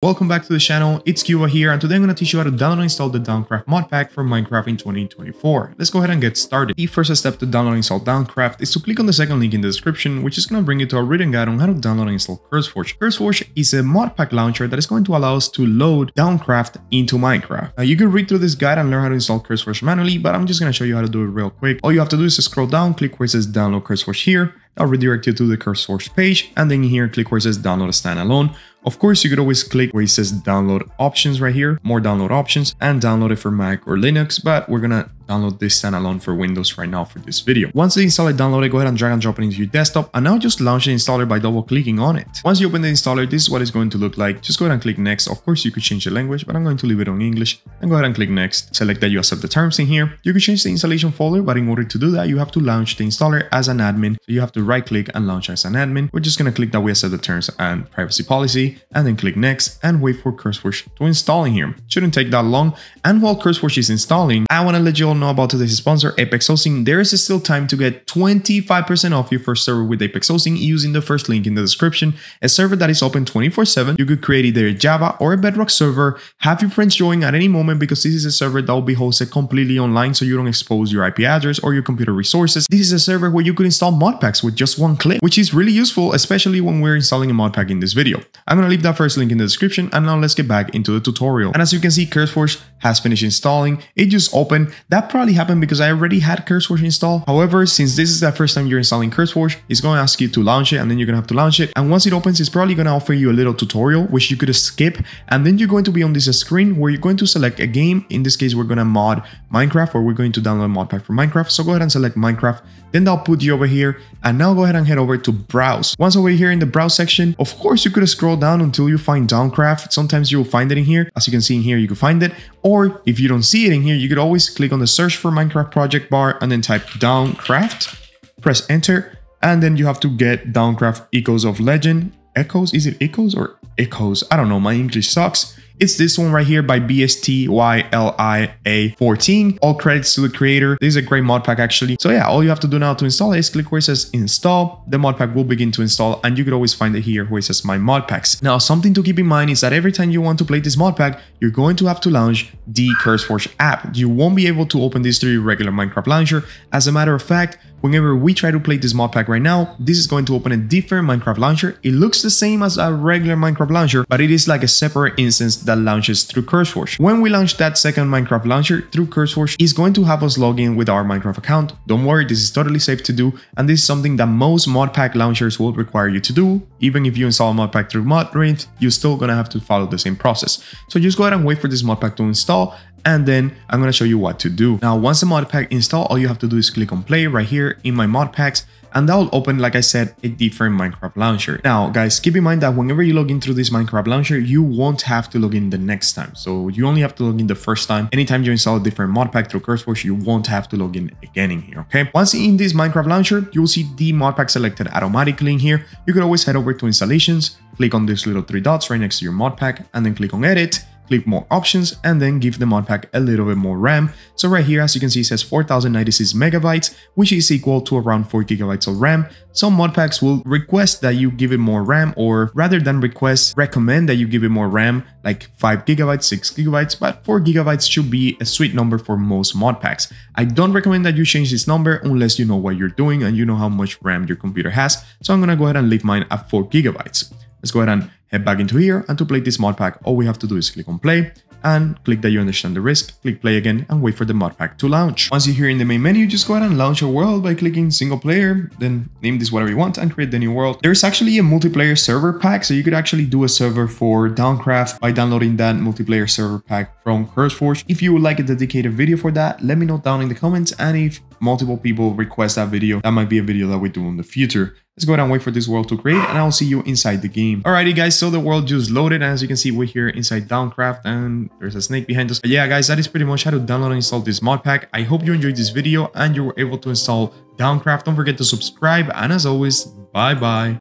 Welcome back to the channel, it's Cuba here and today I'm going to teach you how to download and install the DawnCraft mod pack for Minecraft in 2024. Let's go ahead and get started. The first step to download and install DawnCraft is to click on the second link in the description which is going to bring you to a written guide on how to download and install CurseForge. CurseForge is a mod pack launcher that is going to allow us to load DawnCraft into Minecraft. Now you can read through this guide and learn how to install CurseForge manually but I'm just going to show you how to do it real quick. All you have to do is scroll down, click where it says download CurseForge here I'll redirect you to the CurseForge page and then here click where it says download standalone. Of course, you could always click where it says download options right here, more download options and download it for Mac or Linux, but we're gonna download this standalone for Windows right now for this video. Once the installer downloaded, go ahead and drag and drop it into your desktop and now just launch the installer by double clicking on it. Once you open the installer, this is what it's going to look like. Just go ahead and click next. Of course, you could change the language, but I'm going to leave it on English and go ahead and click next. Select that you accept the terms in here. You could change the installation folder, but in order to do that, you have to launch the installer as an admin. So you have to right click and launch as an admin. We're just going to click that we accept the terms and privacy policy and then click next and wait for CurseForge to install in here. Shouldn't take that long. And while CurseForge is installing, I want to let you all know about today's sponsor Apex Hosting, there is still time to get 25% off your first server with Apex Hosting using the first link in the description. A server that is open 24-7. You could create either a Java or a Bedrock server. Have your friends join at any moment because this is a server that will be hosted completely online so you don't expose your IP address or your computer resources. This is a server where you could install mod packs with just one click, which is really useful, especially when we're installing a mod pack in this video. I'm going to leave that first link in the description and now let's get back into the tutorial. And as you can see, CurseForge has finished installing. It just opened. That probably happened because I already had CurseForge installed. However, since this is the first time you're installing CurseForge, it's going to ask you to launch it and then you're going to have to launch it. And once it opens, it's probably going to offer you a little tutorial, which you could skip. And then you're going to be on this screen where you're going to select a game. In this case, we're going to mod Minecraft or we're going to download a mod pack for Minecraft. So go ahead and select Minecraft. Then they'll put you over here. And now go ahead and head over to browse. Once over here in the browse section, of course, you could scroll down until you find DawnCraft. Sometimes you'll find it in here. As you can see in here, you can find it. Or if you don't see it in here, you could always click on the search for Minecraft project bar and then type DawnCraft, press enter, and then you have to get DawnCraft Echoes of Legend. Echoes? Is it Echoes or Echoes? I don't know, my English sucks. It's this one right here by BSTYLIA14. All credits to the creator. This is a great mod pack actually. So yeah, all you have to do now to install is click where it says install. The mod pack will begin to install and you could always find it here where it says my mod packs. Now something to keep in mind is that every time you want to play this mod pack, you're going to have to launch the CurseForge app. You won't be able to open this through your regular Minecraft launcher. As a matter of fact, Whenever we try to play this mod pack right now, this is going to open a different Minecraft launcher. It looks the same as a regular Minecraft launcher, but it is like a separate instance that launches through CurseForge. When we launch that second Minecraft launcher through CurseForge, it's going to have us log in with our Minecraft account. Don't worry, this is totally safe to do, and this is something that most modpack launchers will require you to do. Even if you install a modpack through Modrinth, you're still gonna have to follow the same process. So just go ahead and wait for this modpack to install, and then I'm to show you what to do. Now, once the modpack install, all you have to do is click on play right here in my mod packs and that will open, like I said, a different Minecraft launcher. Now, guys, keep in mind that whenever you log in through this Minecraft launcher, you won't have to log in the next time. So you only have to log in the first time. Anytime you install a different mod pack through CurseForge, you won't have to log in again in here, okay? Once in this Minecraft launcher, you will see the mod pack selected automatically in here. You can always head over to installations, click on these little three dots right next to your mod pack, and then click on edit click more options and then give the mod pack a little bit more RAM. So right here, as you can see, it says 4096 megabytes, which is equal to around 4 gigabytes of RAM. Some mod packs will request that you give it more RAM or rather than request, recommend that you give it more RAM, like 5 gigabytes, 6 gigabytes, but 4 gigabytes should be a sweet number for most mod packs. I don't recommend that you change this number unless you know what you're doing and you know how much RAM your computer has. So I'm gonna go ahead and leave mine at 4 gigabytes. Let's go ahead and head back into here and to play this mod pack all we have to do is click on play and click that you understand the risk, click play again and wait for the mod pack to launch. Once you're here in the main menu, just go ahead and launch a world by clicking single player, then name this whatever you want and create the new world. There's actually a multiplayer server pack, so you could actually do a server for DawnCraft by downloading that multiplayer server pack from CurseForge. If you would like a dedicated video for that, let me know down in the comments and if multiple people request that video, that might be a video that we do in the future. Let's go ahead and wait for this world to create and I'll see you inside the game. Alrighty guys, so the world just loaded and as you can see we're here inside DawnCraft and there's a snake behind us. But yeah guys, that is pretty much how to download and install this mod pack. I hope you enjoyed this video and you were able to install DawnCraft. Don't forget to subscribe and as always, bye bye.